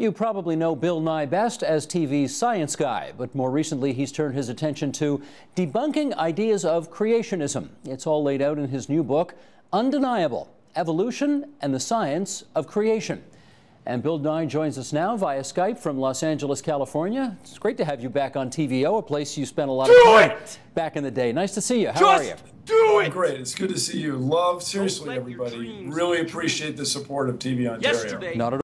You probably know Bill Nye best as TV's science guy, but more recently he's turned his attention to debunking ideas of creationism. It's all laid out in his new book, Undeniable Evolution and the Science of Creation. And Bill Nye joins us now via Skype from Los Angeles, California. It's great to have you back on TVO, a place you spent a lot do of time it! back in the day. Nice to see you. How Just are you? do it! Great. It's good to see you. Love, seriously, everybody. Really appreciate the support of TV Ontario. Yesterday, Not at